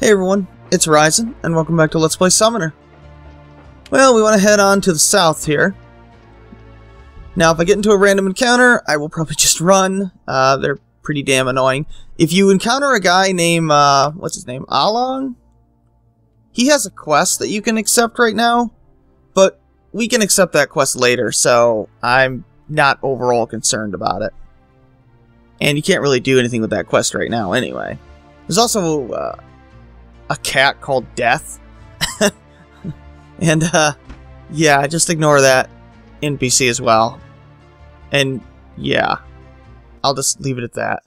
Hey everyone, it's Raizhen, and welcome back to Let's Play Summoner. Well, we want to head on to the south here. Now, if I get into a random encounter, I will probably just run. Uh, they're pretty damn annoying. If you encounter a guy named, uh, what's his name, Along? He has a quest that you can accept right now, but we can accept that quest later, so I'm not overall concerned about it. And you can't really do anything with that quest right now anyway. There's also uh, a cat called Death. and, uh, yeah, just ignore that NPC as well. And, yeah, I'll just leave it at that.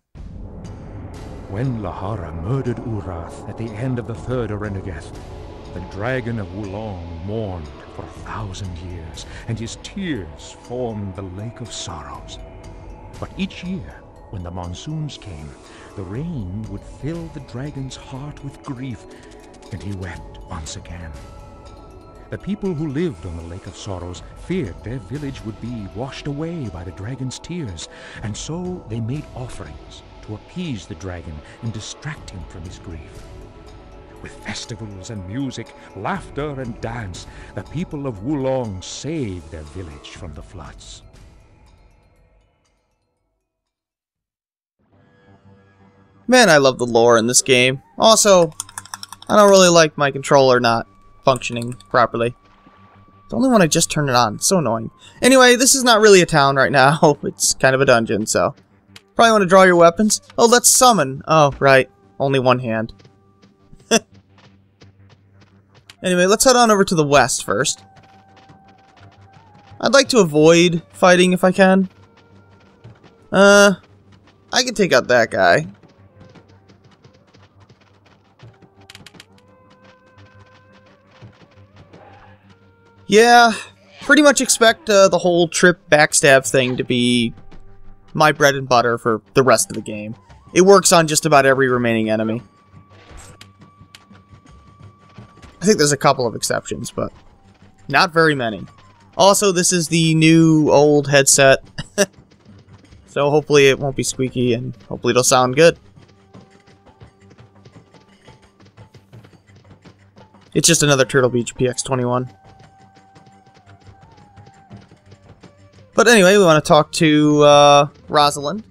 When Lahara murdered Urath at the end of the Third Arenegeth, the Dragon of Wulong mourned for a thousand years, and his tears formed the Lake of Sorrows. But each year, when the monsoons came, the rain would fill the dragon's heart with grief, and he wept once again. The people who lived on the Lake of Sorrows feared their village would be washed away by the dragon's tears, and so they made offerings to appease the dragon and distract him from his grief. With festivals and music, laughter and dance, the people of Wulong saved their village from the floods. Man, I love the lore in this game. Also, I don't really like my controller not functioning properly. It's only when I just turn it on. It's so annoying. Anyway, this is not really a town right now. It's kind of a dungeon, so... Probably want to draw your weapons. Oh, let's summon. Oh, right. Only one hand. anyway, let's head on over to the west first. I'd like to avoid fighting if I can. Uh, I can take out that guy. Yeah, pretty much expect uh, the whole trip backstab thing to be my bread and butter for the rest of the game. It works on just about every remaining enemy. I think there's a couple of exceptions, but not very many. Also, this is the new old headset, so hopefully it won't be squeaky and hopefully it'll sound good. It's just another Turtle Beach PX21. But anyway, we want to talk to uh, Rosalind.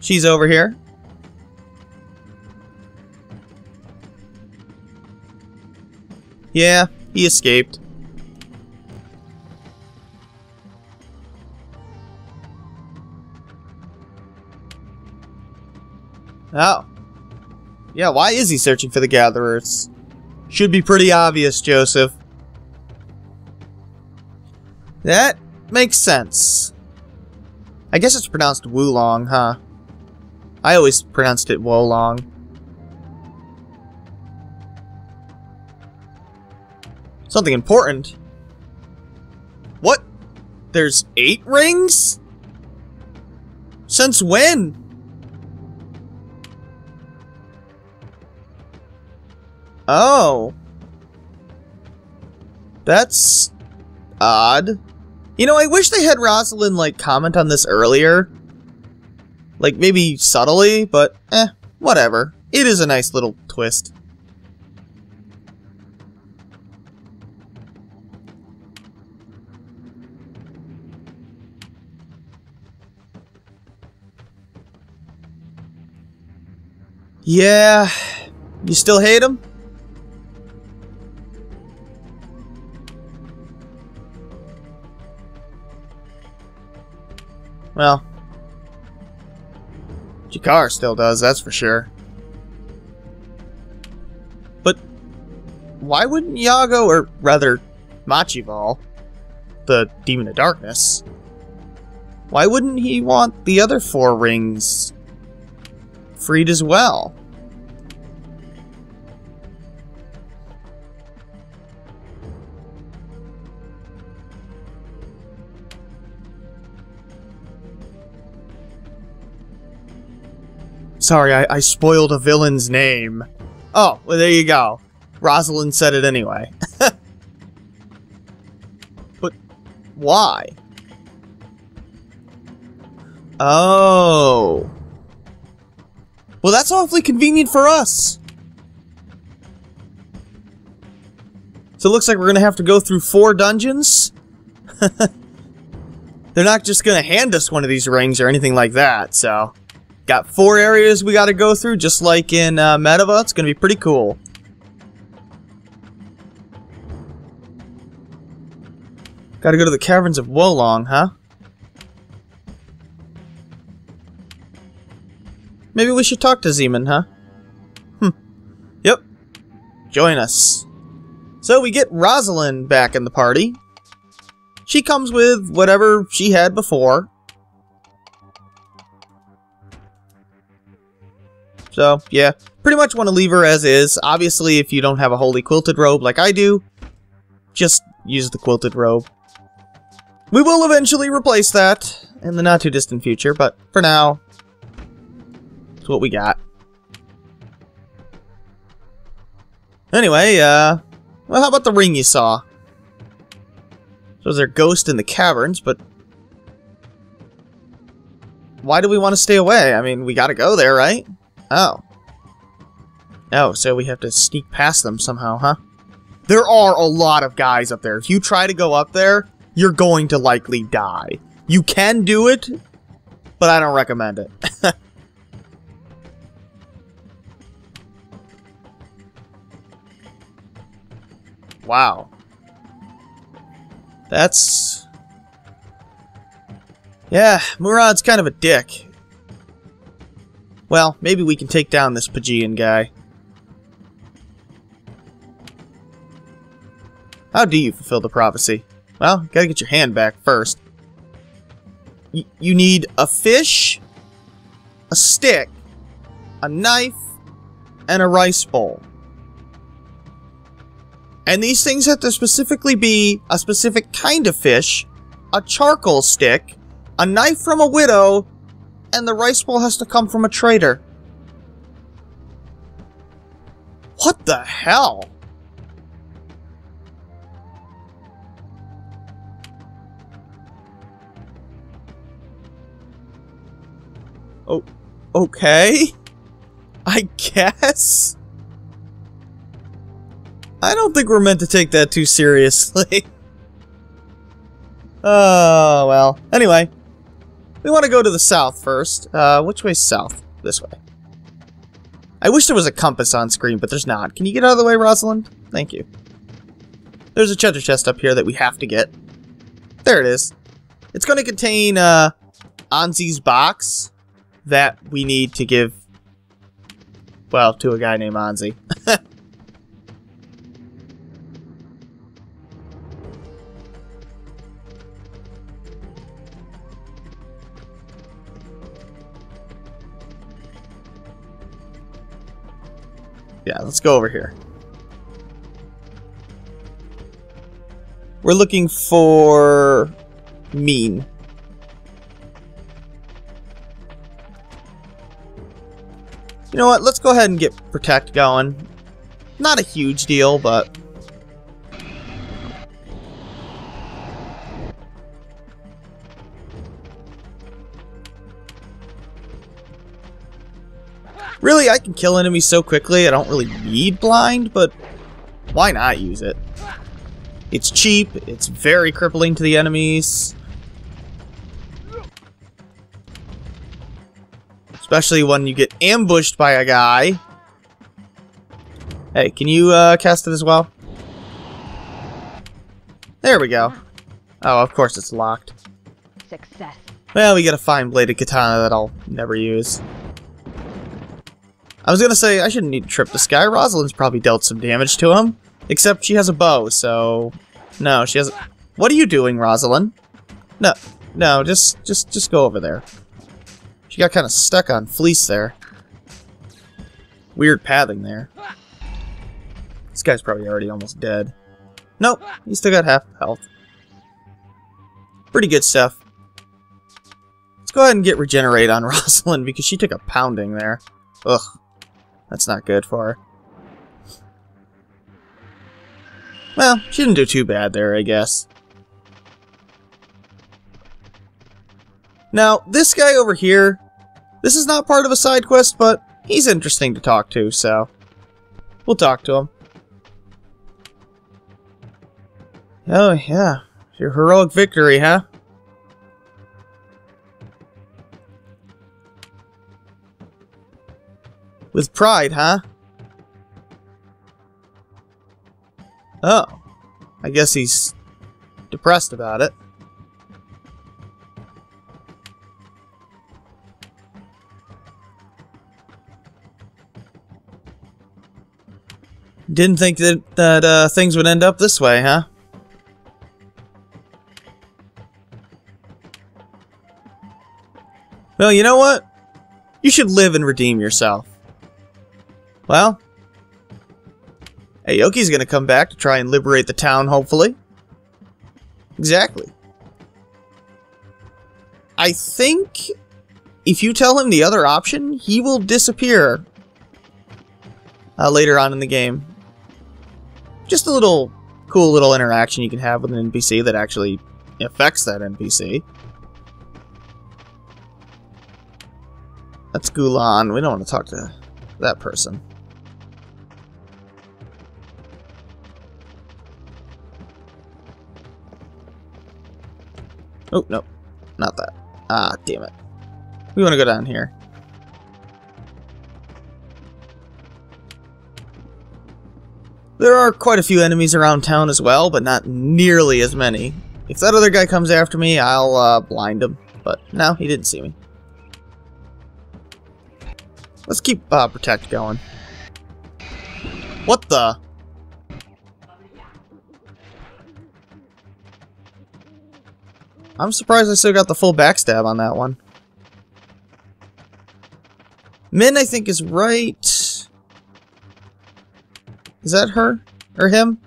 She's over here. Yeah, he escaped. Oh. Yeah, why is he searching for the Gatherers? Should be pretty obvious, Joseph. That makes sense. I guess it's pronounced Wulong, huh? I always pronounced it Wolong. Something important. What? There's eight rings? Since when? Oh. That's odd. You know, I wish they had Rosalind, like, comment on this earlier. Like, maybe subtly, but eh, whatever. It is a nice little twist. Yeah, you still hate him? Well, Jekhar still does, that's for sure. But why wouldn't Yago, or rather, Machival, the Demon of Darkness, why wouldn't he want the other four rings freed as well? Sorry, I, I spoiled a villain's name. Oh, well, there you go. Rosalind said it anyway. but why? Oh. Well, that's awfully convenient for us. So it looks like we're going to have to go through four dungeons. They're not just going to hand us one of these rings or anything like that, so... Got four areas we got to go through, just like in uh. It's to be pretty cool. Got to go to the Caverns of Wo Long, huh? Maybe we should talk to Zeman, huh? Hmm. Yep. Join us. So we get Rosalind back in the party. She comes with whatever she had before. So, yeah, pretty much want to leave her as is. Obviously, if you don't have a holy quilted robe like I do, just use the quilted robe. We will eventually replace that in the not too distant future, but for now, it's what we got. Anyway, uh, well, how about the ring you saw? So is a ghost in the caverns, but why do we want to stay away? I mean, we gotta go there, right? Oh. Oh, so we have to sneak past them somehow, huh? There are a lot of guys up there. If you try to go up there, you're going to likely die. You can do it, but I don't recommend it. wow. That's... Yeah, Murod's kind of a dick. Well, maybe we can take down this Pajian guy. How do you fulfill the prophecy? Well, gotta get your hand back first. Y you need a fish, a stick, a knife, and a rice bowl. And these things have to specifically be a specific kind of fish, a charcoal stick, a knife from a widow, and the rice bowl has to come from a trader. What the hell? Oh, okay. I guess. I don't think we're meant to take that too seriously. oh, well. Anyway, we want to go to the south first. Uh, which way south? This way. I wish there was a compass on screen, but there's not. Can you get out of the way, Rosalind? Thank you. There's a treasure chest up here that we have to get. There it is. It's going to contain uh, Anzi's box that we need to give, well, to a guy named Anzi. yeah, let's go over here. We're looking for mean. You know what? Let's go ahead and get Protect going. Not a huge deal, but... Really, I can kill enemies so quickly, I don't really need Blind, but why not use it? It's cheap, it's very crippling to the enemies. Especially when you get ambushed by a guy. Hey, can you uh, cast it as well? There we go. Oh, of course it's locked. Success. Well, we get a fine bladed katana that I'll never use. I was gonna say, I shouldn't need to trip this guy. Rosalind's probably dealt some damage to him. Except she has a bow, so... No, she has... What are you doing, Rosalind? No, no, just, just, just go over there. She got kind of stuck on Flece there. Weird pathing there. This guy's probably already almost dead. Nope, he's still got half health. Pretty good stuff. Let's go ahead and get Regenerate on Rosalind because she took a pounding there. Ugh. That's not good for her. Well, she didn't do too bad there, I guess. Now, this guy over here, this is not part of a side quest, but he's interesting to talk to, so we'll talk to him. Oh, yeah. Your heroic victory, huh? With pride, huh? Oh. I guess he's depressed about it. Didn't think that, that uh, things would end up this way, huh? Well, you know what? You should live and redeem yourself. Well, Aoki's gonna come back to try and liberate the town, hopefully. Exactly. I think if you tell him the other option, he will disappear uh, later on in the game. Just a little cool little interaction you can have with an NPC that actually affects that NPC. That's Gulan. We don't want to talk to that person. Oh, no. Not that. Ah, damn it. We want to go down here. There are quite a few enemies around town as well, but not nearly as many. If that other guy comes after me, I'll uh, blind him. But no, he didn't see me. Let's keep uh, Protect going. What the? I'm surprised I still got the full backstab on that one. Min, I think, is right. Is that her? Or him?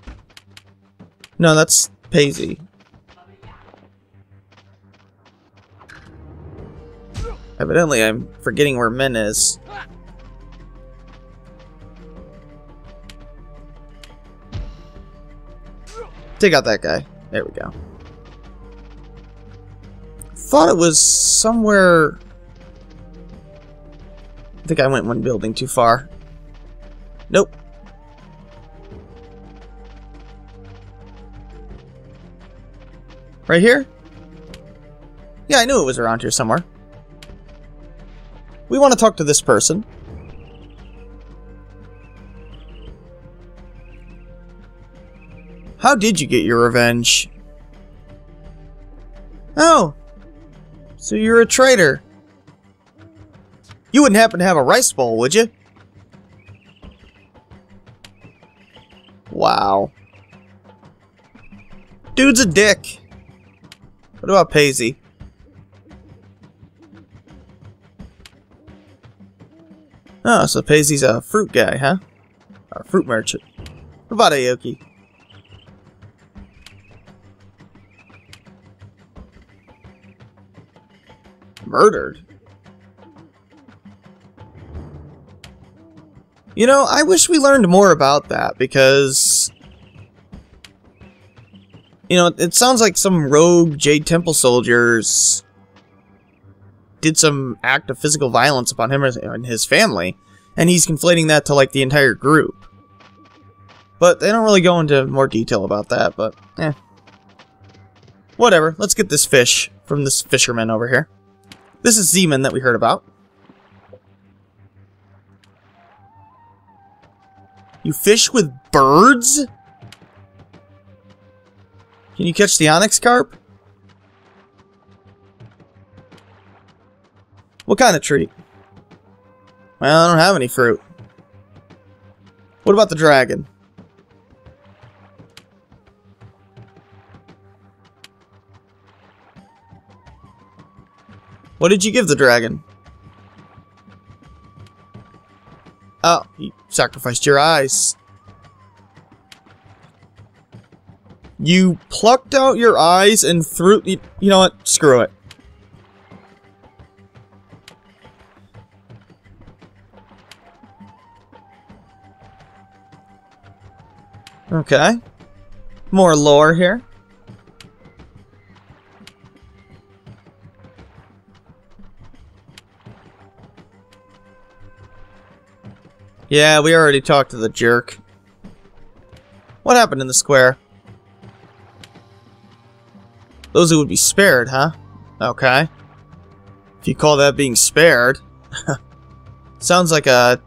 No, that's Paisley. Evidently, I'm forgetting where Min is. Take out that guy. There we go. Thought it was somewhere... I think I went one building too far. Nope. Right here? Yeah, I knew it was around here somewhere. We want to talk to this person. How did you get your revenge? Oh. So you're a traitor. You wouldn't happen to have a rice bowl, would you? Wow. Dude's a dick. What about Paisley? Oh, so Paisley's a fruit guy, huh? A fruit merchant. What about Aoki? Murdered? You know, I wish we learned more about that because you know, it sounds like some rogue Jade Temple soldiers did some act of physical violence upon him and his family, and he's conflating that to like the entire group. But they don't really go into more detail about that, but eh. Whatever, let's get this fish from this fisherman over here. This is Zeman that we heard about. You fish with birds? Can you catch the onyx carp? What kind of treat? Well, I don't have any fruit. What about the dragon? What did you give the dragon? Oh, you sacrificed your eyes. You plucked out your eyes and threw... You, you know what? Screw it. Okay. More lore here. Yeah, we already talked to the jerk. What happened in the square? Those who would be spared, huh? Okay. If you call that being spared. Sounds like a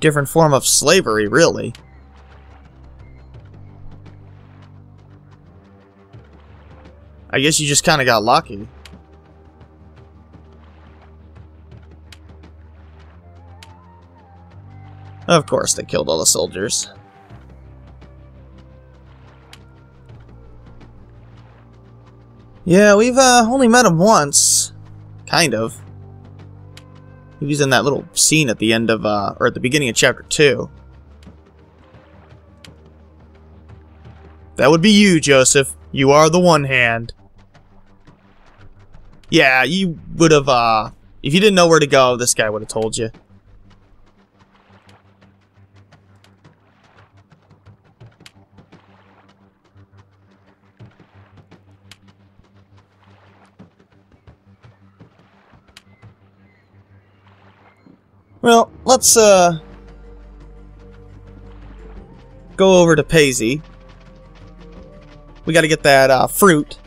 different form of slavery, really. I guess you just kind of got lucky. Of course, they killed all the soldiers. Yeah, we've uh, only met him once. Kind of. He was in that little scene at the end of, uh, or at the beginning of chapter 2. That would be you, Joseph. You are the one hand. Yeah, you would have, uh, if you didn't know where to go, this guy would have told you. Well, let's, uh... Go over to Paisy. We gotta get that, uh, fruit.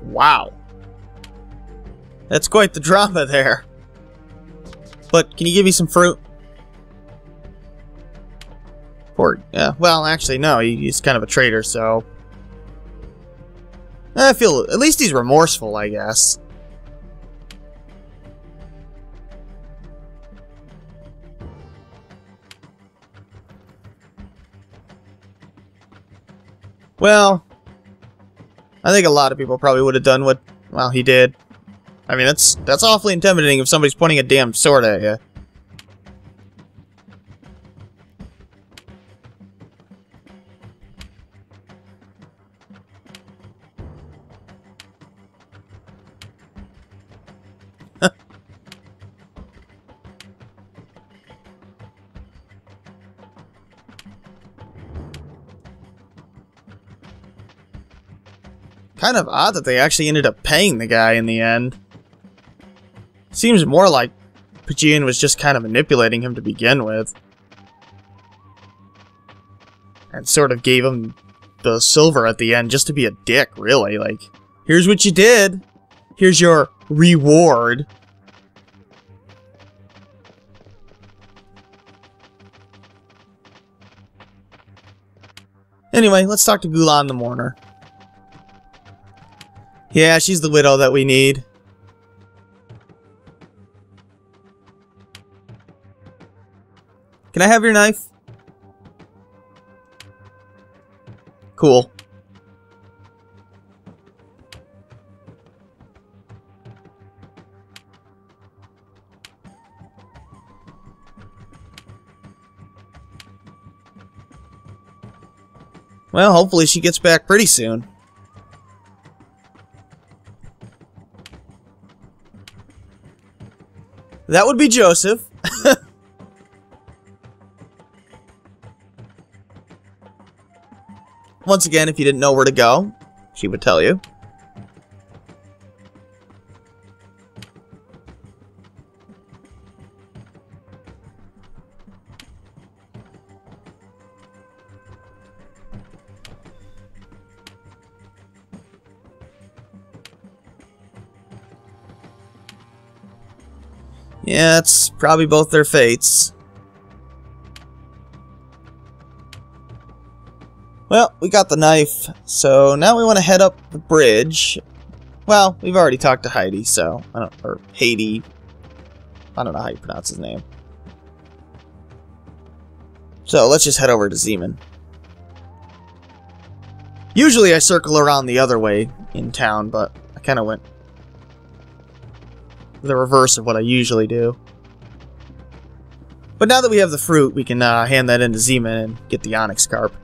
Wow. That's quite the drama there. But can you give me some fruit? Poor, yeah. Well, actually, no. He's kind of a traitor, so I feel at least he's remorseful, I guess. Well, I think a lot of people probably would have done what, well, he did. I mean, that's that's awfully intimidating if somebody's pointing a damn sword at you. kind of odd that they actually ended up paying the guy in the end. Seems more like Pajian was just kind of manipulating him to begin with. And sort of gave him the silver at the end just to be a dick, really. Like, here's what you did. Here's your reward. Anyway, let's talk to Gulan the Mourner. Yeah, she's the widow that we need. Can I have your knife? Cool. Well, hopefully she gets back pretty soon. That would be Joseph. Once again, if you didn't know where to go, she would tell you. Yeah, it's probably both their fates. Well, we got the knife, so now we want to head up the bridge. Well, we've already talked to Heidi, so I don't or Haiti. I don't know how you pronounce his name. So let's just head over to Zeman. Usually I circle around the other way in town, but I kind of went the reverse of what I usually do. But now that we have the fruit, we can uh, hand that into Zeman and get the Onyx Carp.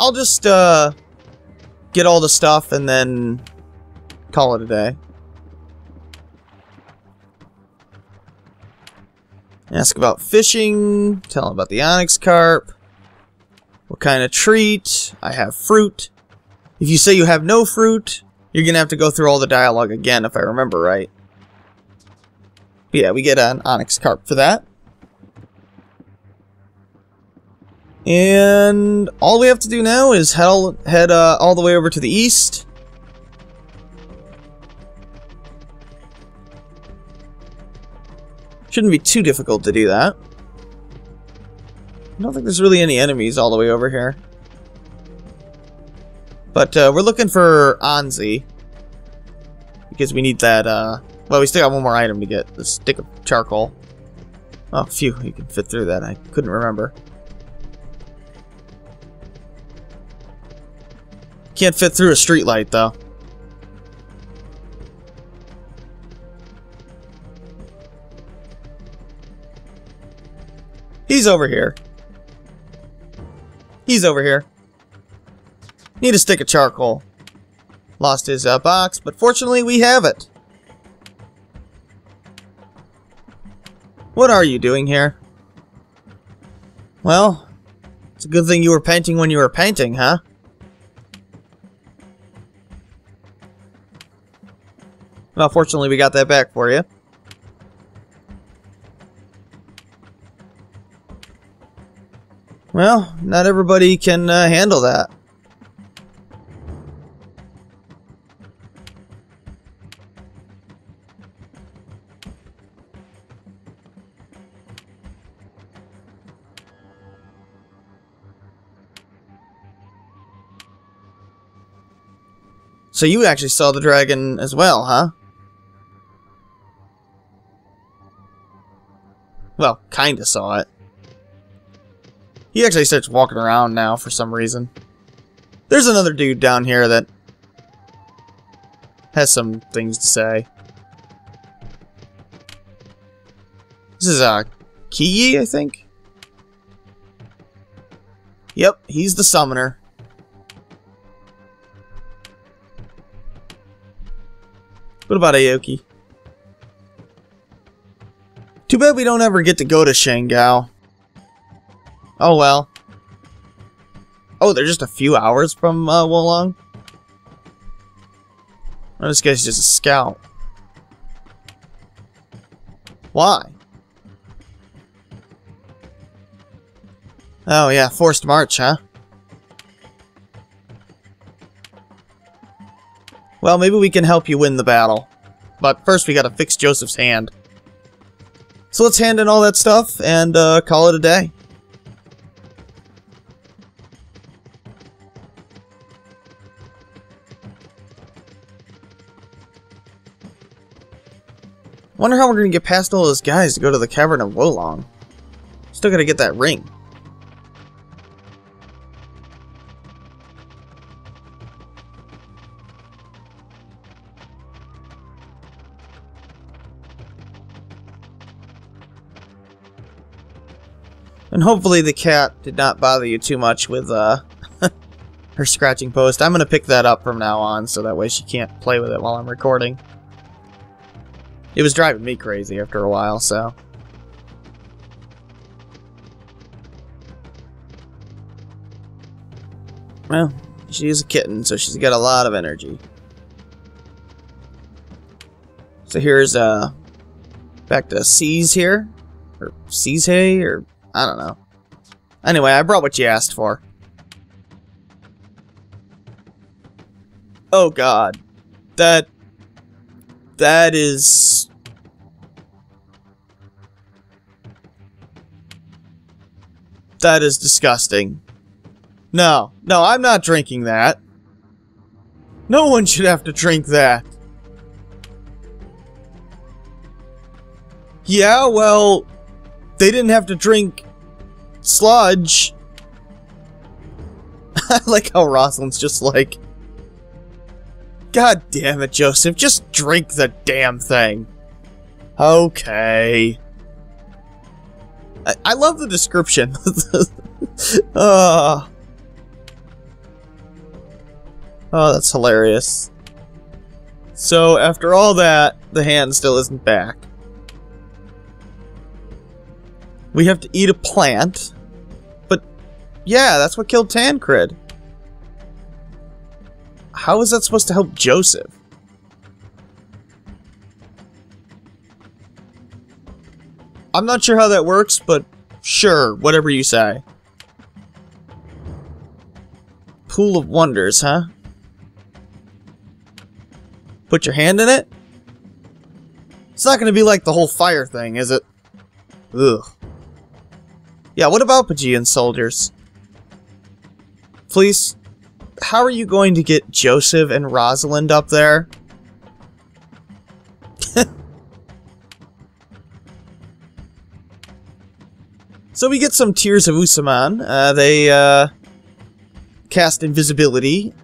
I'll just uh, get all the stuff and then call it a day. Ask about fishing. Tell him about the onyx carp. What kind of treat? I have fruit. If you say you have no fruit, you're going to have to go through all the dialogue again, if I remember right. But yeah, we get an onyx carp for that. And all we have to do now is head, head uh, all the way over to the east. Shouldn't be too difficult to do that. I don't think there's really any enemies all the way over here. But uh, we're looking for Anzi. Because we need that, uh... Well, we still got one more item to get. The stick of charcoal. Oh, phew, you can fit through that. I couldn't remember. Can't fit through a streetlight, though. He's over here. He's over here. Need a stick of charcoal. Lost his uh, box, but fortunately we have it. What are you doing here? Well, it's a good thing you were painting when you were painting, huh? Well, fortunately we got that back for you. Well, not everybody can uh, handle that. So you actually saw the dragon as well, huh? Well, kinda saw it. He actually starts walking around now for some reason. There's another dude down here that has some things to say. This is, uh, Kiyi, I think? Yep, he's the summoner. What about Aoki? Too bad we don't ever get to go to Shangao. Oh well. Oh, they're just a few hours from uh, Wolong? Oh, this guy's just a scout. Why? Oh yeah, forced march, huh? Well, maybe we can help you win the battle. But first we gotta fix Joseph's hand. So let's hand in all that stuff and uh, call it a day. Wonder how we're gonna get past all those guys to go to the Cavern of Wolong. Still gotta get that ring. And hopefully the cat did not bother you too much with uh, her scratching post. I'm going to pick that up from now on so that way she can't play with it while I'm recording. It was driving me crazy after a while, so... Well, she is a kitten, so she's got a lot of energy. So here's, uh, back to C's here. Or C's hay, or I don't know. Anyway, I brought what you asked for. Oh god. That... That is... That is disgusting. No, no, I'm not drinking that. No one should have to drink that. Yeah, well, they didn't have to drink sludge. I like how Rosalind's just like, God damn it, Joseph, just drink the damn thing. Okay. I, I love the description. oh. oh, that's hilarious. So, after all that, the hand still isn't back. We have to eat a plant. But, yeah, that's what killed Tancred. How is that supposed to help Joseph? I'm not sure how that works, but sure, whatever you say. Pool of Wonders, huh? Put your hand in it? It's not going to be like the whole fire thing, is it? Ugh. Yeah, what about Pajian soldiers? Please, how are you going to get Joseph and Rosalind up there? so we get some Tears of Usaman. Uh, they uh, cast invisibility,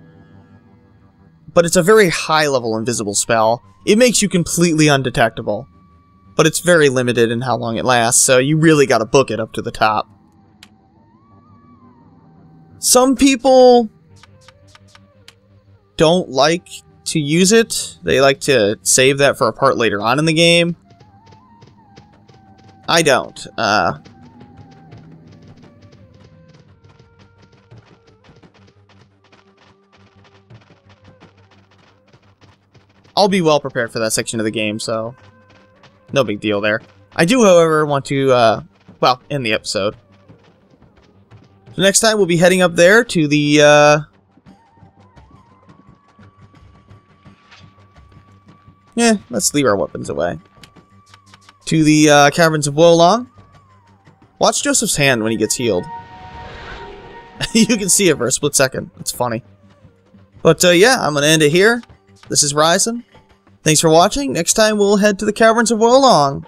but it's a very high level invisible spell. It makes you completely undetectable, but it's very limited in how long it lasts, so you really gotta book it up to the top. Some people don't like to use it. They like to save that for a part later on in the game. I don't. Uh, I'll be well prepared for that section of the game, so no big deal there. I do, however, want to, uh, well, end the episode. So next time we'll be heading up there to the, uh... Yeah, let's leave our weapons away. To the, uh, Caverns of Wolong. Watch Joseph's hand when he gets healed. you can see it for a split second. It's funny. But, uh, yeah, I'm gonna end it here. This is Raizhen. Thanks for watching. Next time we'll head to the Caverns of Wolong.